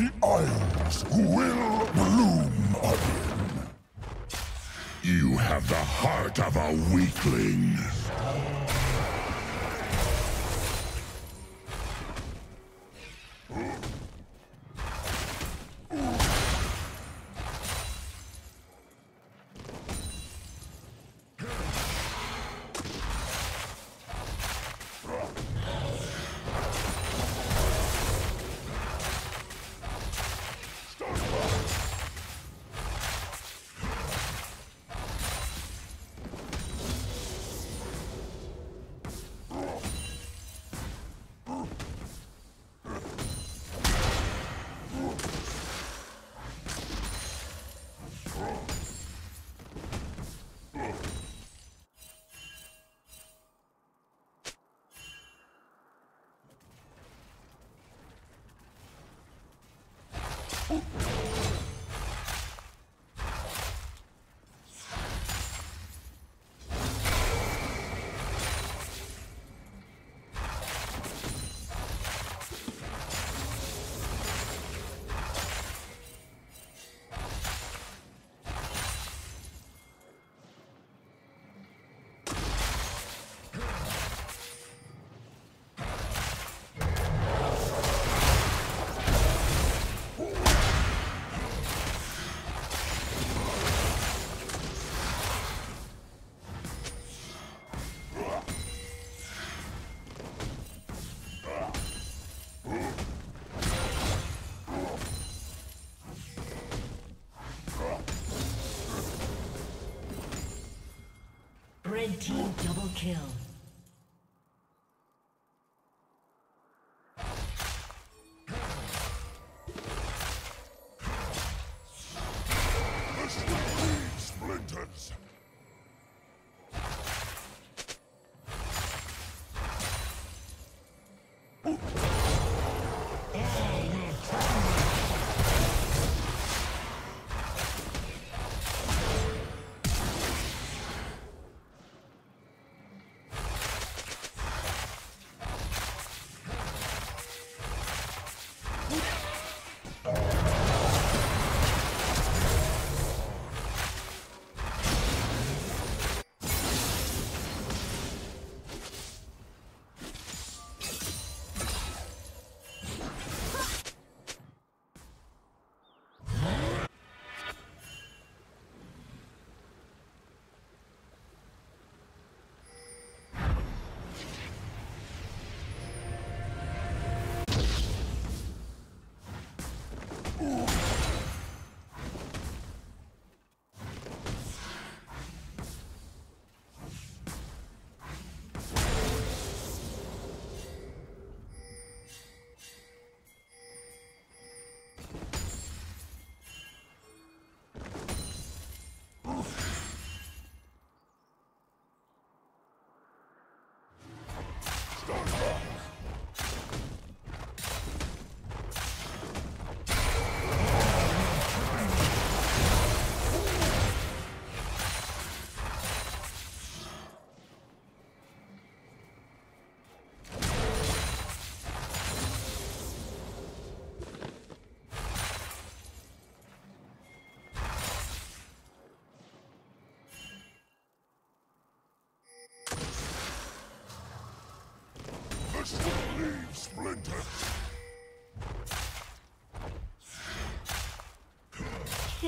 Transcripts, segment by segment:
the Isles will bloom again. You have the heart of a weakling. Kill.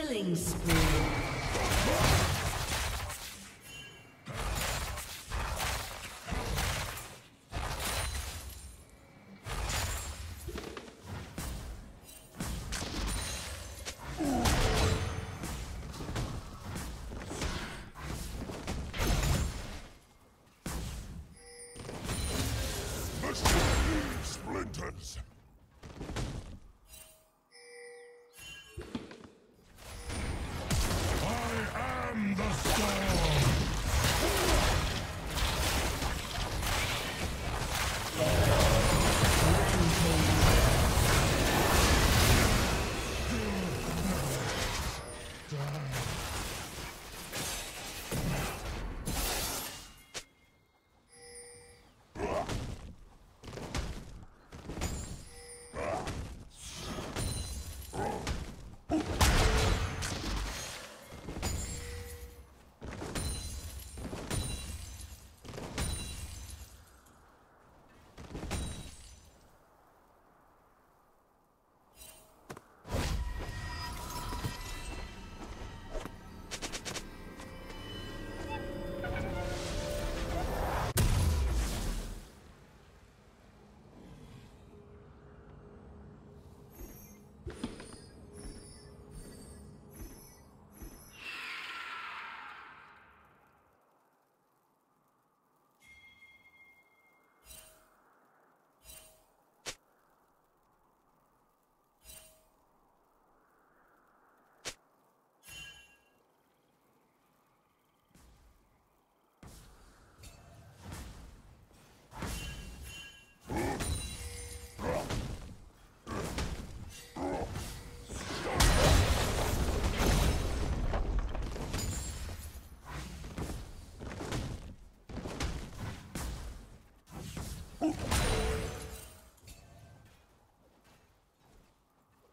Killing spree.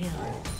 没有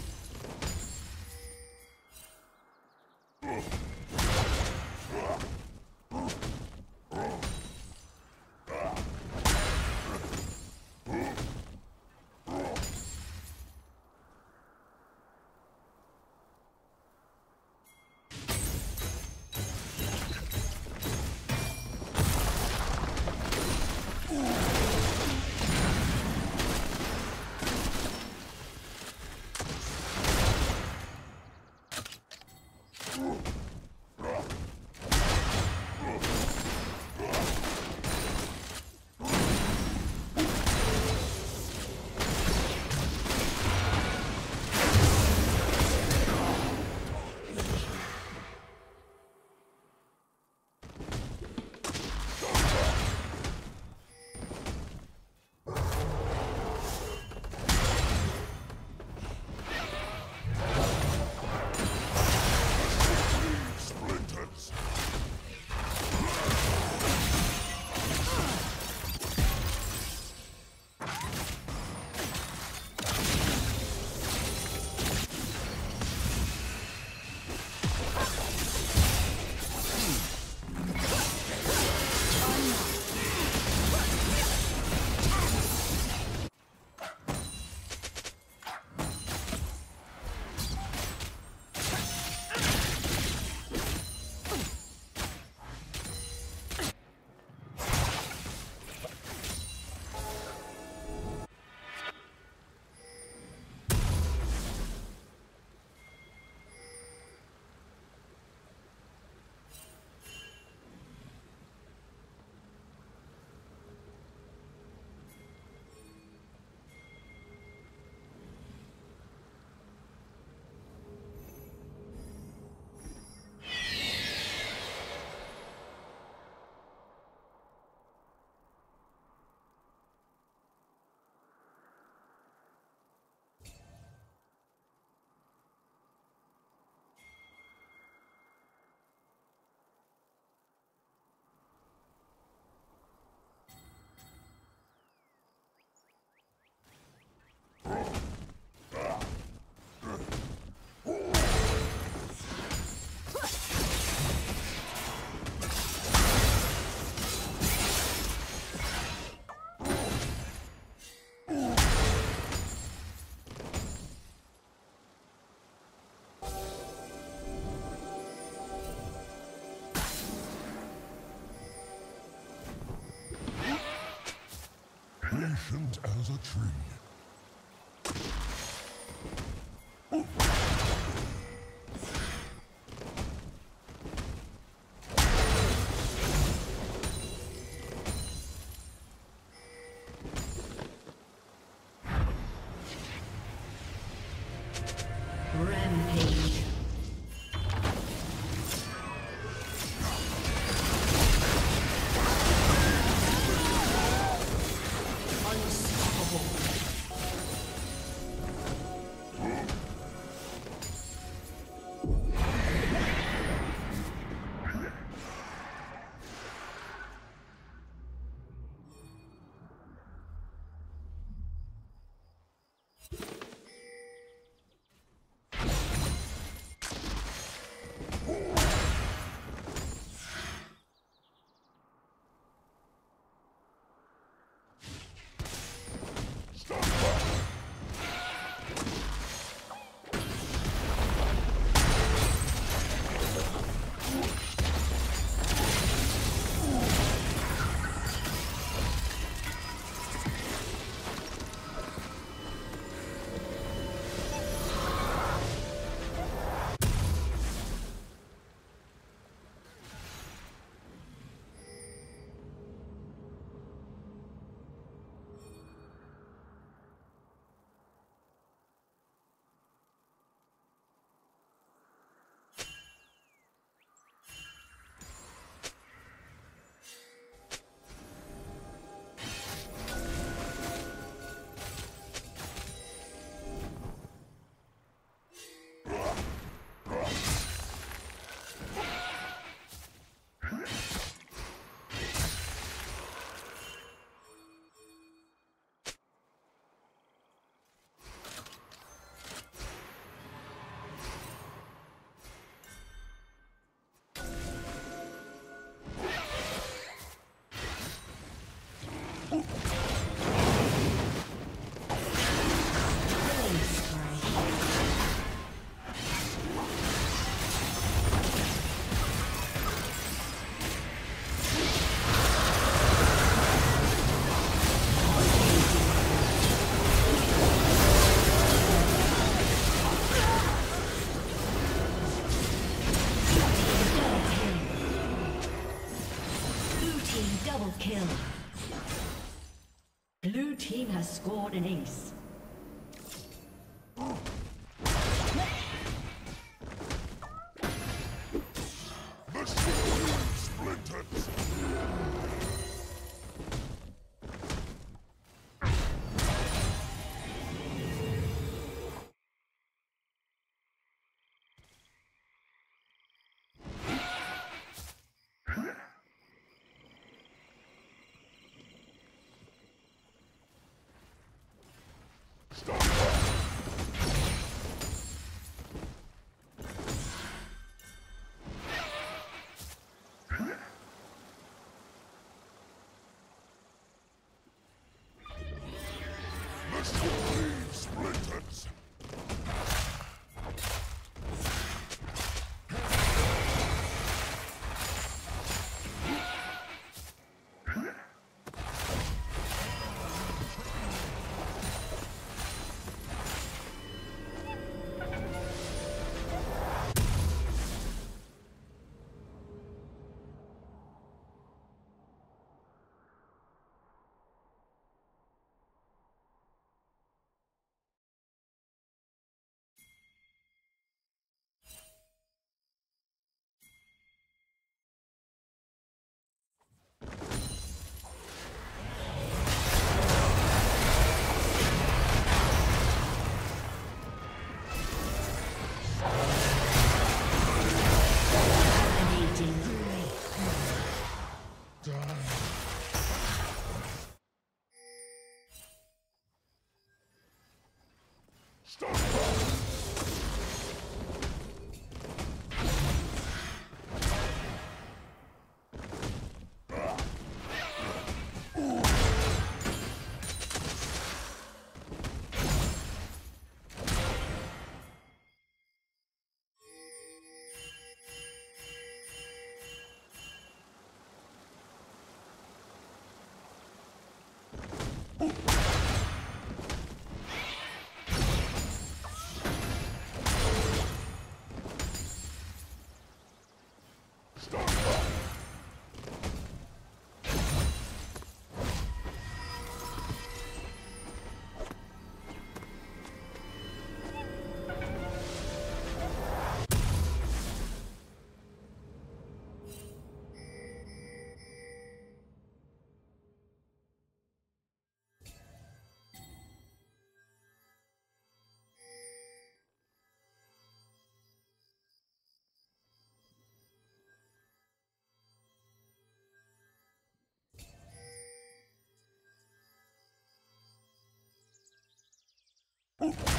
Patient as a tree. Kill. Blue team has scored an ace. Stop! Kill.